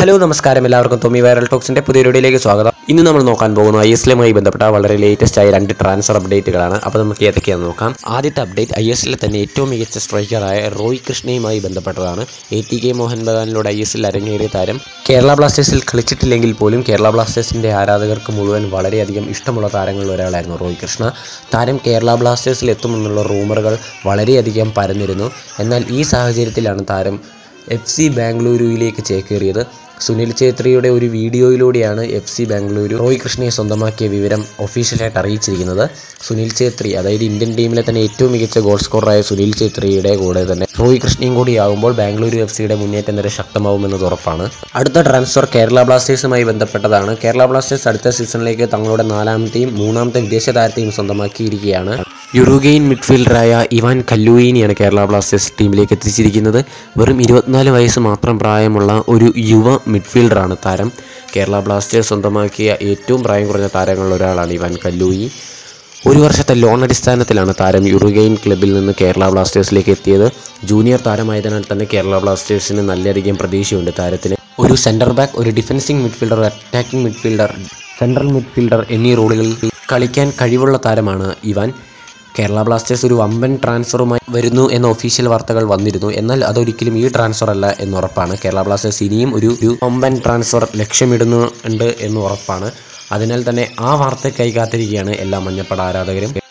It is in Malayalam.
ഹലോ നമസ്കാരം. എല്ലാവർക്കും തൊമി വൈറൽ ടോക്സിന്റെ പുതിയ വീഡിയോയിലേക്ക് സ്വാഗതം. ഇന്ന് നമ്മൾ നോക്കാൻ പോകുന്നു ഐ എസ് എല്ലുമായി ബന്ധപ്പെട്ട വളരെ ലേറ്റസ്റ്റ് ആയ രണ്ട് ട്രാൻസ്ഫർ അപ്ഡേറ്റുകളാണ് അപ്പോൾ നമുക്ക് ഏതൊക്കെയാണെന്ന് നോക്കാം. ആദ്യത്തെ അപ്ഡേറ്റ് ഐ എസ് തന്നെ ഏറ്റവും മികച്ച സ്ട്രൈക്കറായ റോയ് കൃഷ്ണയുമായി ബന്ധപ്പെട്ടതാണ്. എ ടി കെ മോഹൻ ബഗാനിലൂടെ ഐ എസ് അരങ്ങേറിയ താരം. കേരള ബ്ലാസ്റ്റേഴ്സിൽ കളിച്ചിട്ടില്ലെങ്കിൽ പോലും കേരള ബ്ലാസ്റ്റേഴ്സിന്റെ ആരാധകർക്ക് മുഴുവൻ വളരെയധികം ഇഷ്ടമുള്ള താരങ്ങളിൽ ഒരാളായിരുന്നു റോയ് കൃഷ്ണ. താരം കേരള ബ്ലാസ്റ്റേഴ്സിൽ എത്തുമെന്നുള്ള റൂമറുകൾ വളരെയധികം പരന്നിരുന്നു. എന്നാൽ ഈ സാഹചര്യത്തിലാണ് താരം എഫ് സി ബാംഗ്ലൂരുവിലേക്ക് ചേക്കേറിയത്. സുനിൽ ഛേത്രിയുടെ ഒരു വീഡിയോയിലൂടെയാണ് എഫ് സി ബാംഗ്ലൂരു റോയ് കൃഷ്ണയെ സ്വന്തമാക്കിയ വിവരം ഒഫീഷ്യലായിട്ട് അറിയിച്ചിരിക്കുന്നത്. സുനിൽ ഛേത്രി അതായത് ഇന്ത്യൻ ടീമിലെ തന്നെ ഏറ്റവും മികച്ച ഗോൾ സ്കോററായ സുനിൽ ഛേത്രിയുടെ കൂടെ തന്നെ റോയ് കൃഷ്ണയും കൂടിയാകുമ്പോൾ ബാംഗ്ലൂരു എഫ് സിയുടെ മുന്നേറ്റം നിര ശക്തമാവുമെന്നത് ഉറപ്പാണ്. അടുത്ത ട്രാൻസ്ഫർ കേരള ബ്ലാസ്റ്റേഴ്സുമായി ബന്ധപ്പെട്ടതാണ്. കേരള ബ്ലാസ്റ്റേഴ്സ് അടുത്ത സീസണിലേക്ക് തങ്ങളുടെ നാലാമത്തെയും മൂന്നാമത്തെ വിദേശ താരത്തെയും സ്വന്തമാക്കിയിരിക്കുകയാണ്. യുറുഗെയിൻ മിഡ്ഫീൽഡറായ ഇവാൻ കല്ലൂയിനിയാണ് കേരള ബ്ലാസ്റ്റേഴ്സ് ടീമിലേക്ക് എത്തിച്ചിരിക്കുന്നത്. വെറും ഇരുപത്തിനാല് വയസ്സ് മാത്രം പ്രായമുള്ള ഒരു യുവ മിഡ്ഫീൽഡറാണ് താരം. കേരള ബ്ലാസ്റ്റേഴ്സ് സ്വന്തമാക്കിയ ഏറ്റവും പ്രായം കുറഞ്ഞ താരങ്ങളിൽ ഒരാളാണ് ഇവാൻ കല്ലൂയി ഒരു വർഷത്തെ ലോൺ അടിസ്ഥാനത്തിലാണ് താരം യുറുഗെയിൻ ക്ലബിൽ നിന്ന് കേരള ബ്ലാസ്റ്റേഴ്സിലേക്ക് എത്തിയത്. ജൂനിയർ താരമായതിനാൽ തന്നെ കേരള ബ്ലാസ്റ്റേഴ്സിന് നല്ലധികം പ്രതീക്ഷയുണ്ട് താരത്തിന്. ഒരു സെന്റർ ബാക്ക് ഒരു defensive midfielder attacking midfielder central midfielder എന്നീ റോളുകളിൽ കളിക്കാൻ കഴിവുള്ള താരമാണ് ഇവാൻ. കേരള ബ്ലാസ്റ്റേഴ്സ് ഒരു വമ്പൻ ട്രാൻസ്ഫറുമായി വരുന്നു എന്ന ഒഫീഷ്യൽ വാർത്തകൾ വന്നിരുന്നു. എന്നാൽ അതൊരിക്കലും ഈ ട്രാൻസ്ഫർ അല്ല എന്ന് ഉറപ്പാണ്. കേരള ബ്ലാസ്റ്റേഴ്സ് ഇനിയും ഒരു ഒരു വമ്പൻ ട്രാൻസ്ഫർ ലക്ഷ്യമിടുന്നുണ്ട് എന്ന് ഉറപ്പാണ്. അതിനാൽ തന്നെ ആ വാർത്തയ്ക്കായി കാത്തിരിക്കുകയാണ് എല്ലാ മഞ്ഞപ്പട ആരാധകരും.